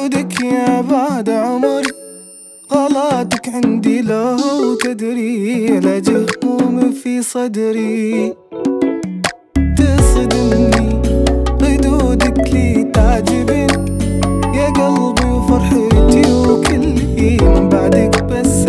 وجودك يا بعد عمري. غلاتك عندي لو تدري علاج هموم في صدري. تصدمني ردودك لي تعجبني. يا قلبي وفرحتي وكل من بعدك بس.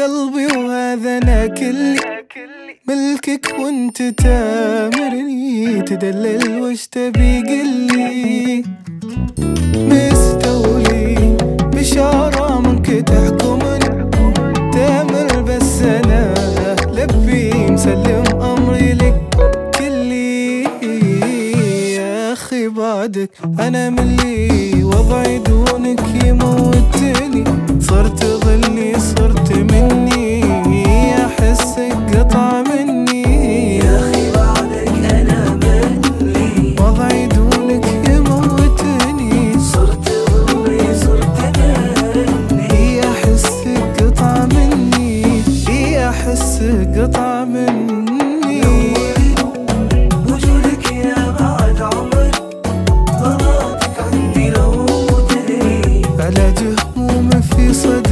قلبي وهذا أنا كلي ملكك وانت تامرني. تدلل وش تبي قلي مستولي بشارة منك تحكمني. تامر بس أنا لبي مسلم أمري لك كلي. يا أخي بعدك أنا ملي. وضعي دونك Como Mephisto